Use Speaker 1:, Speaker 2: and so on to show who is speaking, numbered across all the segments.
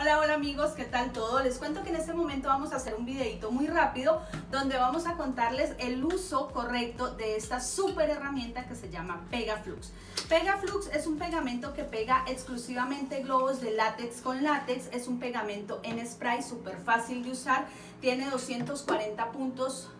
Speaker 1: Hola, hola amigos, ¿qué tal todo? Les cuento que en este momento vamos a hacer un videito muy rápido donde vamos a contarles el uso correcto de esta súper herramienta que se llama Pegaflux. Pegaflux es un pegamento que pega exclusivamente globos de látex con látex, es un pegamento en spray súper fácil de usar, tiene 240 puntos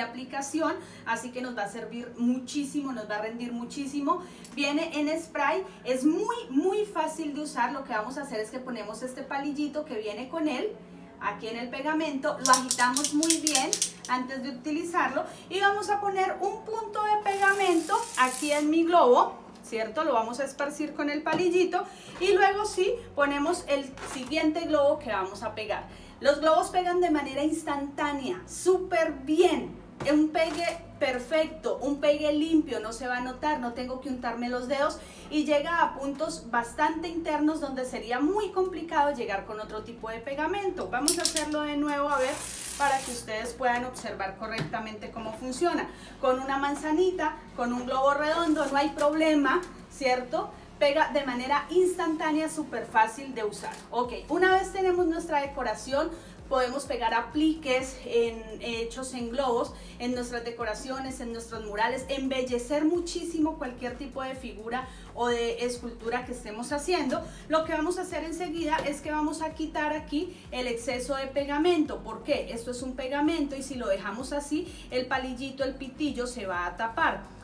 Speaker 1: aplicación, así que nos va a servir muchísimo, nos va a rendir muchísimo. Viene en spray, es muy, muy fácil de usar. Lo que vamos a hacer es que ponemos este palillito que viene con él, aquí en el pegamento, lo agitamos muy bien antes de utilizarlo y vamos a poner un punto de pegamento aquí en mi globo, ¿cierto? Lo vamos a esparcir con el palillito y luego sí ponemos el siguiente globo que vamos a pegar. Los globos pegan de manera instantánea, súper bien. Un pegue perfecto, un pegue limpio, no se va a notar, no tengo que untarme los dedos y llega a puntos bastante internos donde sería muy complicado llegar con otro tipo de pegamento. Vamos a hacerlo de nuevo a ver para que ustedes puedan observar correctamente cómo funciona. Con una manzanita, con un globo redondo, no hay problema, ¿cierto? pega de manera instantánea, súper fácil de usar. Ok, una vez tenemos nuestra decoración, podemos pegar apliques en, hechos en globos, en nuestras decoraciones, en nuestros murales, embellecer muchísimo cualquier tipo de figura o de escultura que estemos haciendo. Lo que vamos a hacer enseguida es que vamos a quitar aquí el exceso de pegamento. ¿Por qué? Esto es un pegamento y si lo dejamos así, el palillito, el pitillo se va a tapar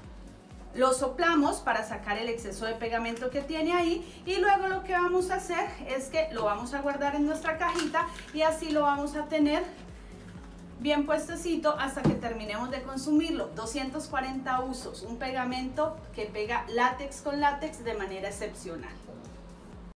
Speaker 1: lo soplamos para sacar el exceso de pegamento que tiene ahí y luego lo que vamos a hacer es que lo vamos a guardar en nuestra cajita y así lo vamos a tener bien puestecito hasta que terminemos de consumirlo. 240 usos, un pegamento que pega látex con látex de manera excepcional.